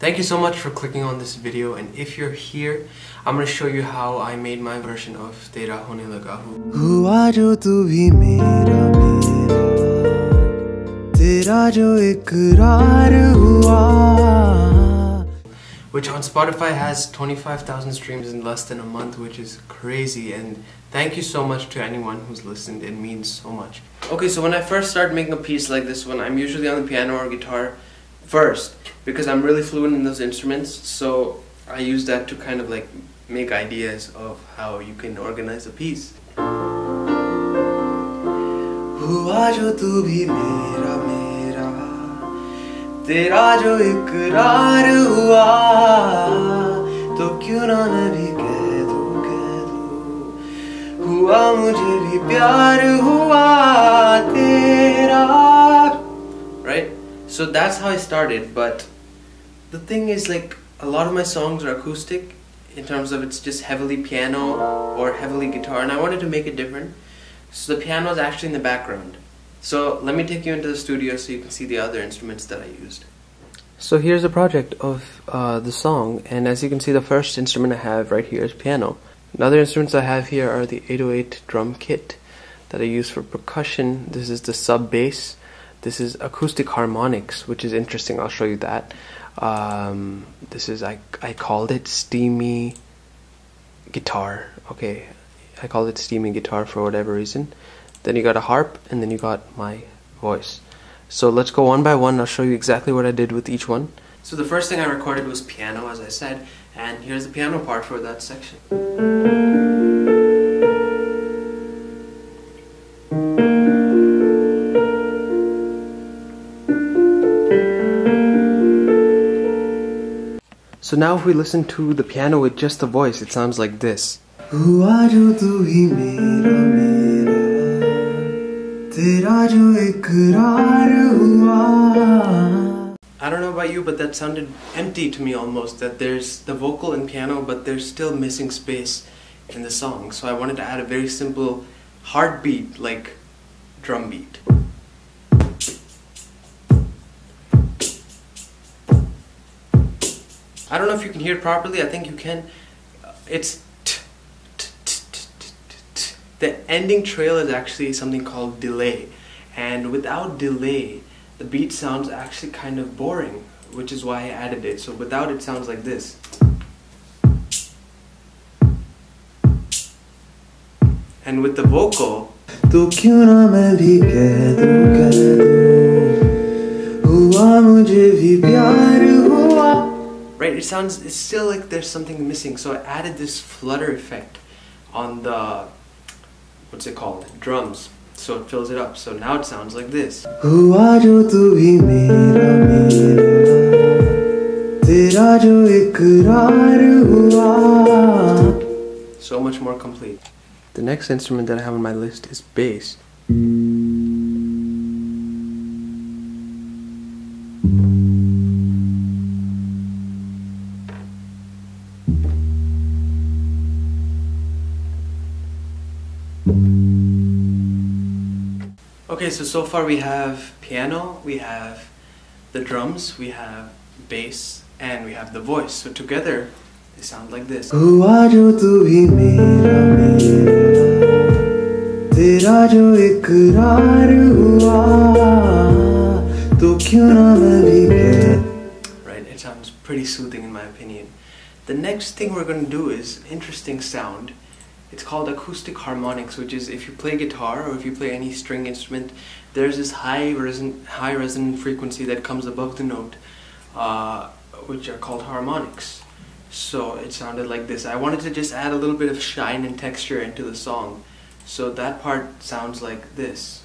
Thank you so much for clicking on this video and if you're here, I'm going to show you how I made my version of Tera Hone Laga Hoon. Which on Spotify has 25,000 streams in less than a month, which is crazy. And thank you so much to anyone who's listened, it means so much. Okay, so when I first start making a piece like this one, I'm usually on the piano or guitar first because I'm really fluent in those instruments. So I use that to kind of like make ideas of how you can organize a piece. हुआ जो तू भी मेरा मेरा तेरा जो इकरार हुआ तो क्यों ना मैं भी कह दूं कह दूं हुआ मुझे भी प्यार हुआ So that's how I started, but the thing is like a lot of my songs are acoustic in terms of it's just heavily piano or heavily guitar and I wanted to make it different. So the piano is actually in the background. So let me take you into the studio so you can see the other instruments that I used. So here's a project of uh, the song and as you can see the first instrument I have right here is piano. The other instruments I have here are the 808 drum kit that I use for percussion. This is the sub bass. This is acoustic harmonics, which is interesting. I'll show you that. Um, this is I I called it steamy guitar. Okay, I called it steamy guitar for whatever reason. Then you got a harp, and then you got my voice. So let's go one by one. I'll show you exactly what I did with each one. So the first thing I recorded was piano, as I said, and here's the piano part for that section. So now if we listen to the piano with just the voice, it sounds like this. I don't know about you, but that sounded empty to me almost, that there's the vocal and piano, but there's still missing space in the song. So I wanted to add a very simple heartbeat, like drum beat. I don't know if you can hear it properly. I think you can. It's the ending trail is actually something called delay, and without delay, the beat sounds actually kind of boring, which is why I added it. So without it sounds like this. And with the vocal, it sounds it's still like there's something missing so I added this flutter effect on the what's it called drums so it fills it up so now it sounds like this. so much more complete. The next instrument that I have on my list is bass. Okay, so so far we have piano, we have the drums, we have bass, and we have the voice. So together they sound like this. हुआ जो तू भी मेरा मेरा तेरा जो इकरार हुआ तो क्यों ना मैं भी कह right? It sounds pretty soothing in my opinion. The next thing we're going to do is interesting sound. It's called acoustic harmonics, which is if you play guitar or if you play any string instrument, there's this high reson- high resonant frequency that comes above the note, uh, which are called harmonics. So it sounded like this. I wanted to just add a little bit of shine and texture into the song. So that part sounds like this.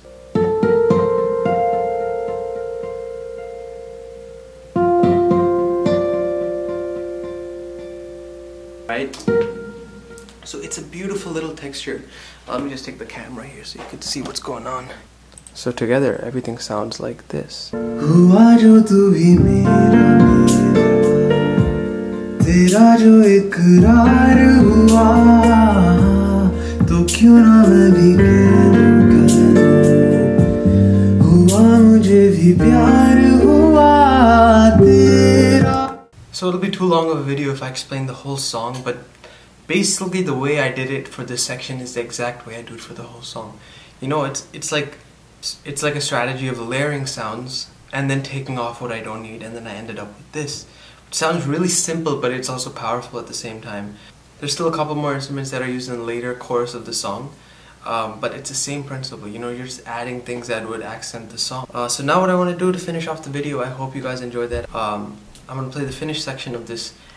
right? So it's a beautiful little texture. Let me just take the camera here so you can see what's going on. So together, everything sounds like this. हुआ जो तू भी मेरा मेरा तेरा जो इकरार हुआ तो क्यों ना मैं भी कह दूं कह दूं हुआ मुझे भी प्यार हुआ तेरा So it'll be too long of a video if I explain the whole song, but basically the way I did it for this section is the exact way I do it for the whole song. You know, it's it's like it's like a strategy of layering sounds and then taking off what I don't need, and then I ended up with this. It sounds really simple, but it's also powerful at the same time. There's still a couple more instruments that are used in the later chorus of the song, um, but it's the same principle. You know, you're just adding things that would accent the song. Uh, so now what I want to do to finish off the video, I hope you guys enjoyed that. Um, I'm gonna play the finished section of this